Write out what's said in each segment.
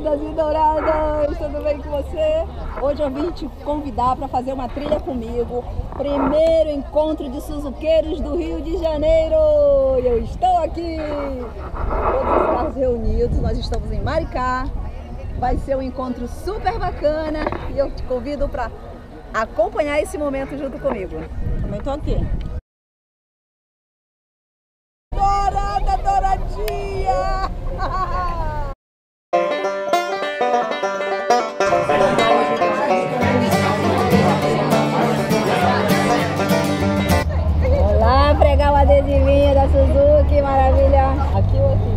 douradas e dourados, tudo bem com você? Hoje eu vim te convidar para fazer uma trilha comigo. Primeiro encontro de suzuqueiros do Rio de Janeiro. Eu estou aqui, todos os carros reunidos, nós estamos em Maricá. Vai ser um encontro super bacana e eu te convido para acompanhar esse momento junto comigo. Também estou aqui. Da Suzuki, maravilha! Aqui ou aqui?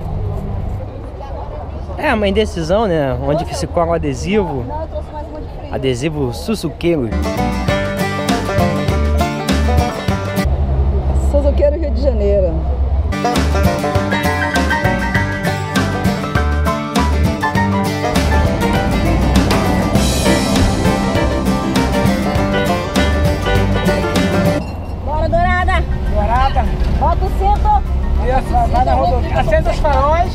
É uma indecisão, né? Onde que se cola o adesivo. Não, eu trouxe mais uma de frente. Adesivo. Suzuqueiro os faróis.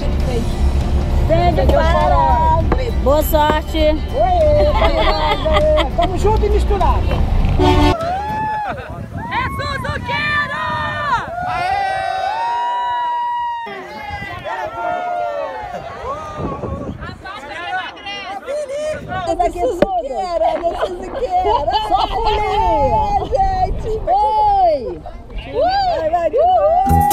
Acende o farol! Boa sorte! Oi, Dourada. Tamo junto e misturado. Essa aqui é Suzuqueira, da Suzuqueira! Só folia! gente! Oi! Vai, vai, de novo!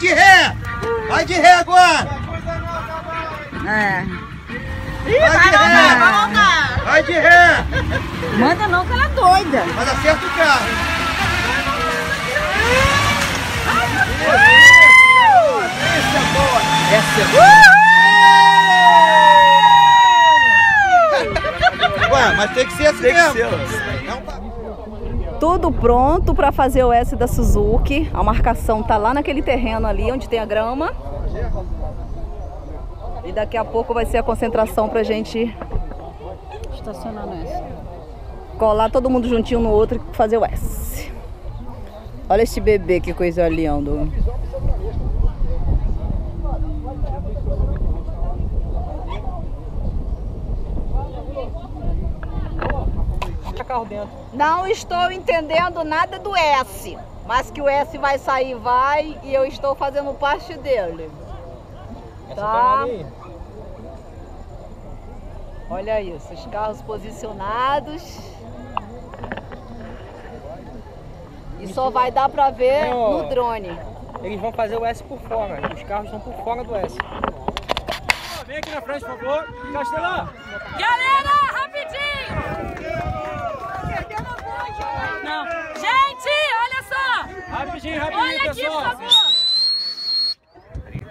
De ré! Vai de ré agora! É. Vai de ré! Vai de ré! Manda não que ela é doida. Mas acerta o carro! Essa é boa! Essa é boa! Ué, mas tem que ser assim mesmo! Tudo pronto para fazer o S da Suzuki. A marcação tá lá naquele terreno ali onde tem a grama. E daqui a pouco vai ser a concentração pra gente estacionar no S. Colar todo mundo juntinho no outro e fazer o S. Olha esse bebê, que coisa linda. Carro dentro. Não estou entendendo nada do S. Mas que o S vai sair, vai. E eu estou fazendo parte dele. Essa Tá. aí. Olha isso, os carros posicionados. E só vai dar pra ver Não. no drone. Eles vão fazer o S por fora. Os carros estão por fora do S. Vem aqui na frente, por favor. Castelã. Galera, rapidinho! Não. Gente, olha só! Rapidinho, rapidinho, Olha aqui, por pessoal. favor!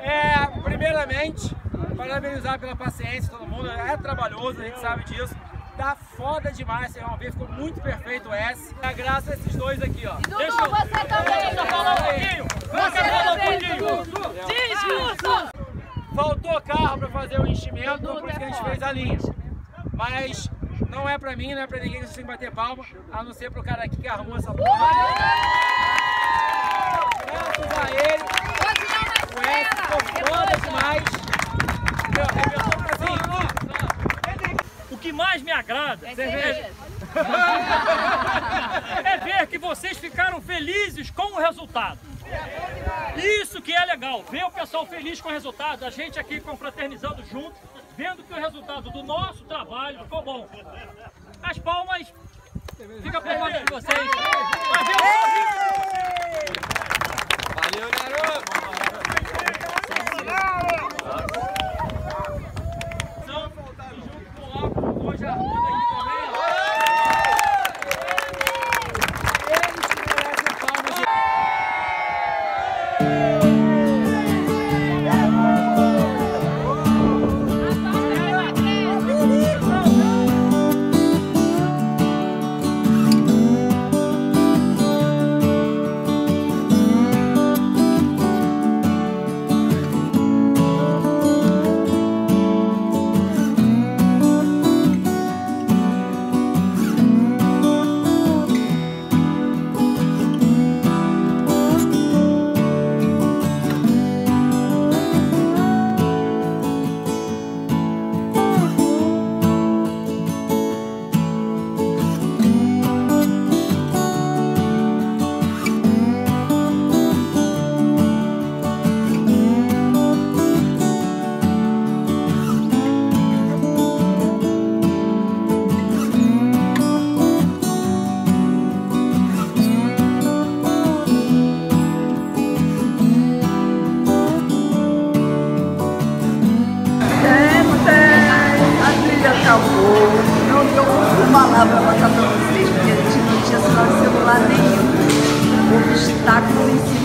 É, primeiramente, parabenizar pela paciência todo mundo. É trabalhoso, a gente sabe disso. Tá foda demais, vocês vão ver, ficou muito perfeito o S. É graças a esses dois aqui, ó. Dudu, você também! Deixa eu falar um pouquinho. Você falar um pouquinho. Dudu! Discurso! Faltou carro para fazer o enchimento, por isso que a gente fez a linha. Mas não é pra mim, não é pra ninguém que vocês têm que bater palma, a não ser pro cara aqui que arrumou essa porra. O S demais. Cima. O que mais me agrada É é, é ver que vocês ficaram felizes com o resultado. Isso que é legal, ver o pessoal feliz com o resultado, a gente aqui confraternizando junto, vendo que o resultado do nosso trabalho ficou bom. As palmas, fica por conta de vocês. Palavra pra passar pra vocês, porque a gente não tinha celular nenhum. Obstáculo em cima